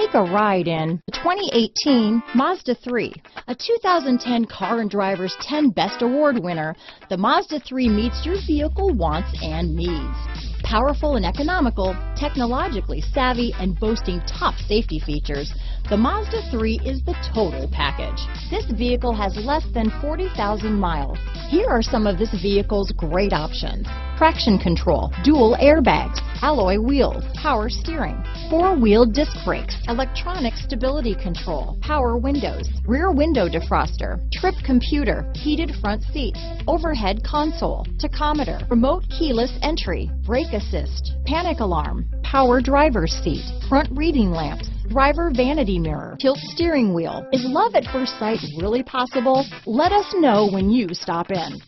Take a ride in the 2018 Mazda 3. A 2010 Car and Driver's 10 Best Award winner, the Mazda 3 meets your vehicle wants and needs. Powerful and economical, technologically savvy, and boasting top safety features, the Mazda 3 is the total package. This vehicle has less than 40,000 miles. Here are some of this vehicle's great options. Traction control, dual airbags, alloy wheels, power steering, four-wheel disc brakes, electronic stability control, power windows, rear window defroster, trip computer, heated front seats, overhead console, tachometer, remote keyless entry, brake assist, panic alarm, power driver's seat, front reading lamps, driver vanity mirror, tilt steering wheel. Is love at first sight really possible? Let us know when you stop in.